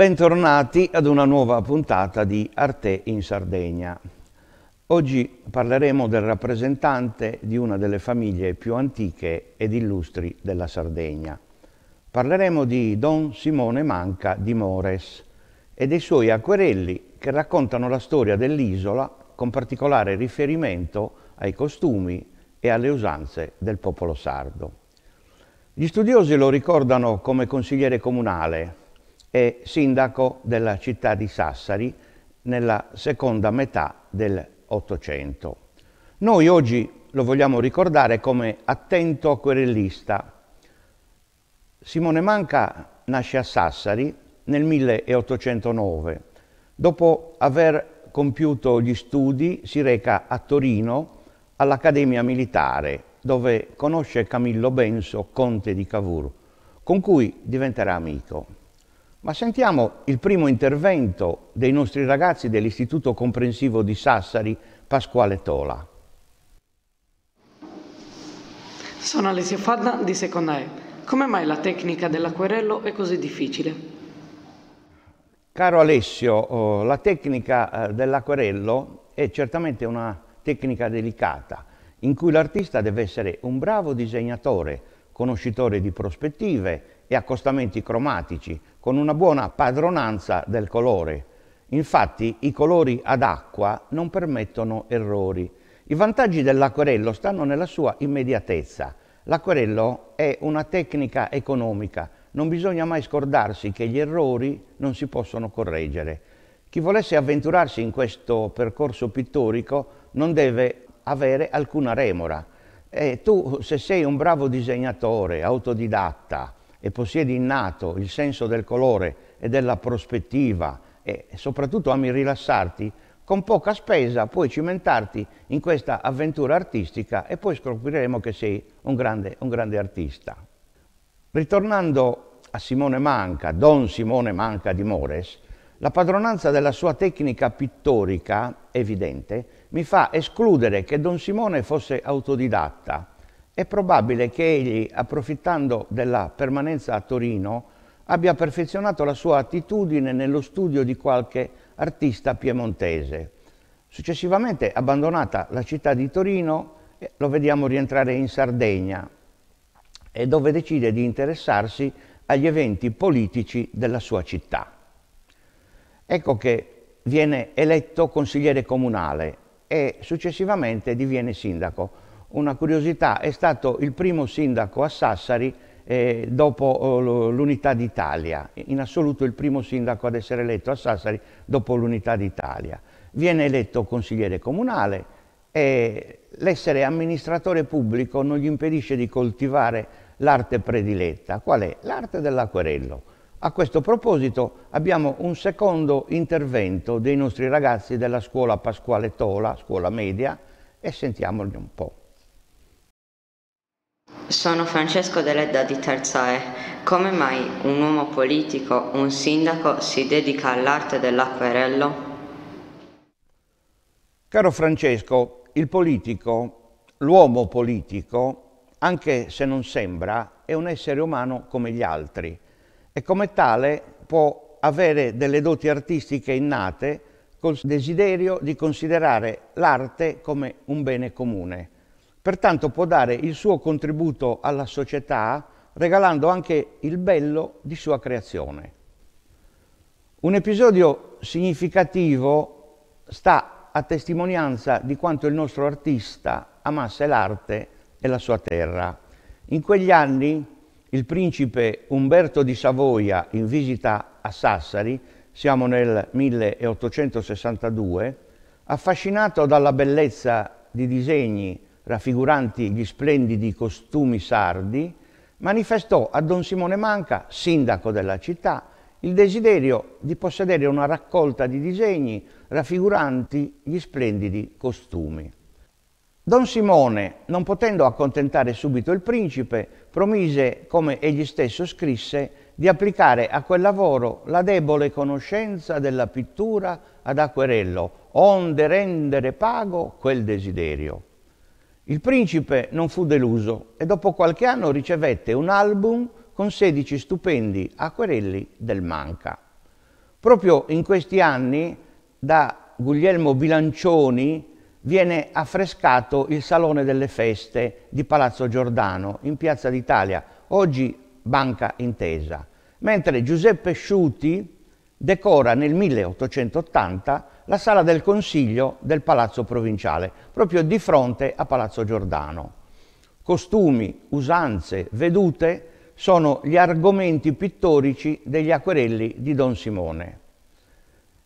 Bentornati ad una nuova puntata di Arte in Sardegna. Oggi parleremo del rappresentante di una delle famiglie più antiche ed illustri della Sardegna. Parleremo di Don Simone Manca di Mores e dei suoi acquerelli che raccontano la storia dell'isola con particolare riferimento ai costumi e alle usanze del popolo sardo. Gli studiosi lo ricordano come consigliere comunale, e sindaco della città di Sassari nella seconda metà del Ottocento. Noi oggi lo vogliamo ricordare come attento querellista. Simone Manca nasce a Sassari nel 1809. Dopo aver compiuto gli studi si reca a Torino all'Accademia Militare dove conosce Camillo Benso, conte di Cavour, con cui diventerà amico. Ma sentiamo il primo intervento dei nostri ragazzi dell'Istituto Comprensivo di Sassari, Pasquale Tola. Sono Alessio Fadda di Seconda E. Come mai la tecnica dell'acquerello è così difficile? Caro Alessio, oh, la tecnica eh, dell'acquerello è certamente una tecnica delicata, in cui l'artista deve essere un bravo disegnatore, conoscitore di prospettive e accostamenti cromatici, con una buona padronanza del colore. Infatti i colori ad acqua non permettono errori. I vantaggi dell'acquerello stanno nella sua immediatezza. L'acquerello è una tecnica economica, non bisogna mai scordarsi che gli errori non si possono correggere. Chi volesse avventurarsi in questo percorso pittorico non deve avere alcuna remora. E tu, se sei un bravo disegnatore, autodidatta, e possiedi innato il senso del colore e della prospettiva e soprattutto ami rilassarti, con poca spesa puoi cimentarti in questa avventura artistica e poi scopriremo che sei un grande, un grande artista. Ritornando a Simone Manca, Don Simone Manca di Mores, la padronanza della sua tecnica pittorica, evidente, mi fa escludere che Don Simone fosse autodidatta è probabile che egli, approfittando della permanenza a Torino, abbia perfezionato la sua attitudine nello studio di qualche artista piemontese. Successivamente, abbandonata la città di Torino, eh, lo vediamo rientrare in Sardegna, e dove decide di interessarsi agli eventi politici della sua città. Ecco che viene eletto consigliere comunale e successivamente diviene sindaco una curiosità, è stato il primo sindaco a Sassari eh, dopo oh, l'unità d'Italia, in assoluto il primo sindaco ad essere eletto a Sassari dopo l'unità d'Italia. Viene eletto consigliere comunale e l'essere amministratore pubblico non gli impedisce di coltivare l'arte prediletta. Qual è? L'arte dell'acquerello. A questo proposito abbiamo un secondo intervento dei nostri ragazzi della scuola Pasquale Tola, scuola media, e sentiamoli un po'. Sono Francesco Deledda di Terzae. Come mai un uomo politico, un sindaco, si dedica all'arte dell'acquerello? Caro Francesco, il politico, l'uomo politico, anche se non sembra, è un essere umano come gli altri e come tale può avere delle doti artistiche innate col desiderio di considerare l'arte come un bene comune Pertanto può dare il suo contributo alla società regalando anche il bello di sua creazione. Un episodio significativo sta a testimonianza di quanto il nostro artista amasse l'arte e la sua terra. In quegli anni il principe Umberto di Savoia in visita a Sassari, siamo nel 1862, affascinato dalla bellezza di disegni raffiguranti gli splendidi costumi sardi, manifestò a Don Simone Manca, sindaco della città, il desiderio di possedere una raccolta di disegni raffiguranti gli splendidi costumi. Don Simone, non potendo accontentare subito il principe, promise, come egli stesso scrisse, di applicare a quel lavoro la debole conoscenza della pittura ad acquerello, onde rendere pago quel desiderio. Il principe non fu deluso e dopo qualche anno ricevette un album con 16 stupendi acquerelli del Manca. Proprio in questi anni da Guglielmo Bilancioni viene affrescato il Salone delle Feste di Palazzo Giordano in Piazza d'Italia, oggi Banca Intesa, mentre Giuseppe Sciuti decora nel 1880 la sala del Consiglio del Palazzo Provinciale, proprio di fronte a Palazzo Giordano. Costumi, usanze, vedute sono gli argomenti pittorici degli acquerelli di Don Simone.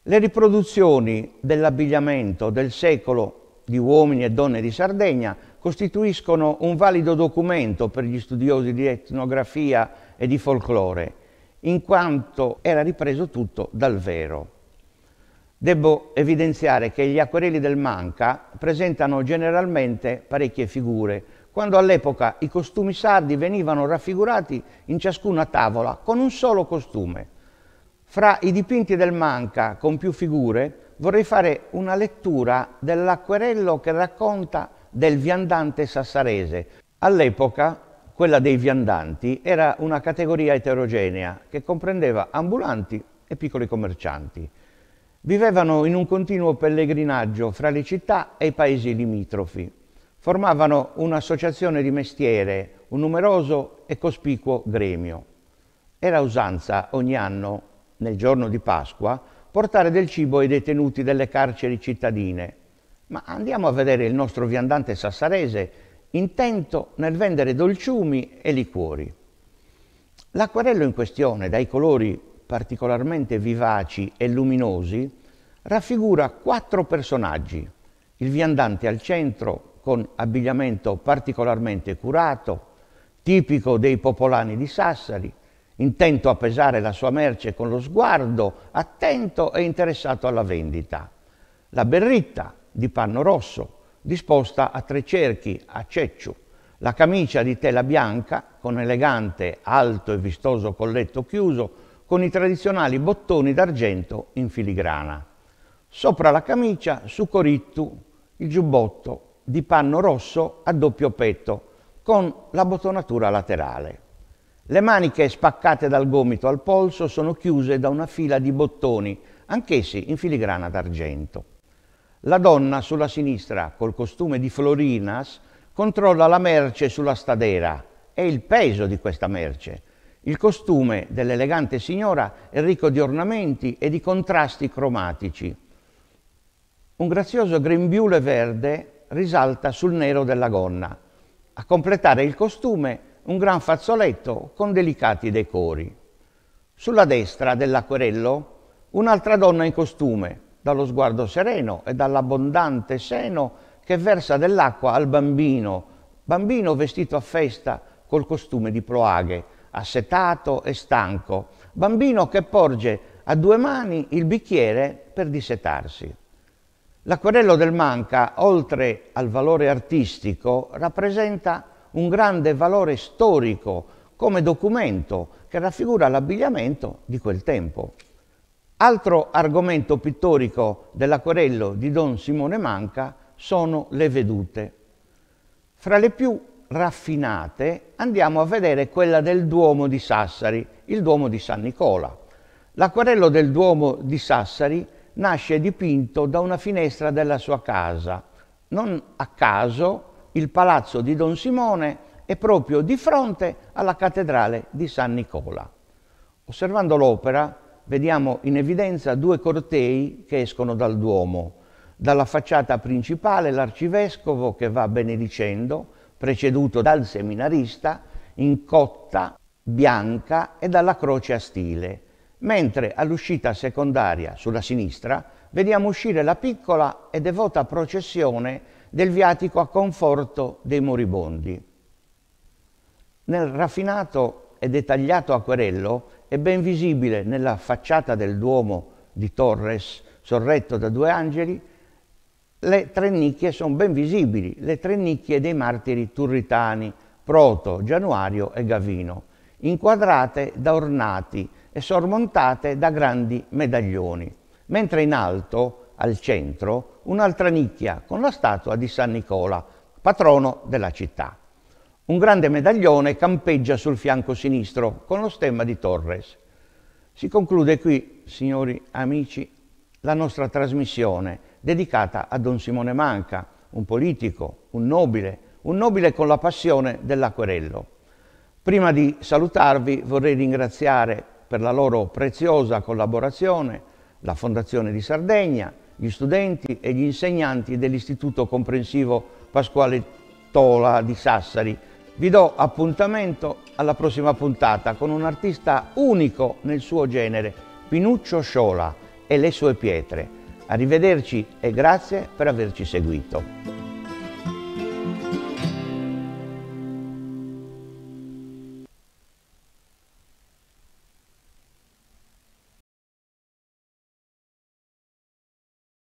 Le riproduzioni dell'abbigliamento del secolo di uomini e donne di Sardegna costituiscono un valido documento per gli studiosi di etnografia e di folklore, in quanto era ripreso tutto dal vero. Devo evidenziare che gli acquerelli del Manca presentano generalmente parecchie figure, quando all'epoca i costumi sardi venivano raffigurati in ciascuna tavola con un solo costume. Fra i dipinti del Manca con più figure vorrei fare una lettura dell'acquerello che racconta del viandante sassarese. All'epoca quella dei viandanti era una categoria eterogenea che comprendeva ambulanti e piccoli commercianti. Vivevano in un continuo pellegrinaggio fra le città e i paesi limitrofi. Formavano un'associazione di mestiere, un numeroso e cospicuo gremio. Era usanza ogni anno, nel giorno di Pasqua, portare del cibo ai detenuti delle carceri cittadine. Ma andiamo a vedere il nostro viandante sassarese intento nel vendere dolciumi e liquori. L'acquarello in questione, dai colori particolarmente vivaci e luminosi, raffigura quattro personaggi. Il viandante al centro, con abbigliamento particolarmente curato, tipico dei popolani di Sassari, intento a pesare la sua merce con lo sguardo, attento e interessato alla vendita. La berritta di panno rosso, disposta a tre cerchi, a cecciu, la camicia di tela bianca con elegante, alto e vistoso colletto chiuso, con i tradizionali bottoni d'argento in filigrana. Sopra la camicia, su corittu, il giubbotto di panno rosso a doppio petto, con la bottonatura laterale. Le maniche spaccate dal gomito al polso sono chiuse da una fila di bottoni, anch'essi in filigrana d'argento. La donna sulla sinistra, col costume di Florinas, controlla la merce sulla stadera e il peso di questa merce. Il costume dell'elegante signora è ricco di ornamenti e di contrasti cromatici. Un grazioso grembiule verde risalta sul nero della gonna. A completare il costume un gran fazzoletto con delicati decori. Sulla destra dell'acquerello un'altra donna in costume, dallo sguardo sereno e dall'abbondante seno che versa dell'acqua al bambino, bambino vestito a festa col costume di ploaghe, assetato e stanco, bambino che porge a due mani il bicchiere per dissetarsi. L'acquerello del Manca, oltre al valore artistico, rappresenta un grande valore storico come documento che raffigura l'abbigliamento di quel tempo. Altro argomento pittorico dell'acquerello di Don Simone Manca sono le vedute. Fra le più raffinate andiamo a vedere quella del Duomo di Sassari, il Duomo di San Nicola. L'acquerello del Duomo di Sassari nasce dipinto da una finestra della sua casa. Non a caso il palazzo di Don Simone è proprio di fronte alla cattedrale di San Nicola. Osservando l'opera vediamo in evidenza due cortei che escono dal Duomo. Dalla facciata principale l'arcivescovo che va benedicendo, preceduto dal seminarista, in cotta bianca e dalla croce a stile, mentre all'uscita secondaria sulla sinistra vediamo uscire la piccola e devota processione del viatico a conforto dei moribondi. Nel raffinato e dettagliato acquerello è ben visibile nella facciata del Duomo di Torres, sorretto da due angeli, le tre nicchie sono ben visibili, le tre nicchie dei martiri turritani, Proto, Januario e Gavino, inquadrate da ornati e sormontate da grandi medaglioni, mentre in alto al centro un'altra nicchia con la statua di San Nicola, patrono della città. Un grande medaglione campeggia sul fianco sinistro con lo stemma di Torres. Si conclude qui, signori amici, la nostra trasmissione dedicata a Don Simone Manca, un politico, un nobile, un nobile con la passione dell'acquerello. Prima di salutarvi vorrei ringraziare per la loro preziosa collaborazione la Fondazione di Sardegna, gli studenti e gli insegnanti dell'Istituto Comprensivo Pasquale Tola di Sassari. Vi do appuntamento alla prossima puntata con un artista unico nel suo genere, Pinuccio Sciola e le sue pietre. Arrivederci e grazie per averci seguito.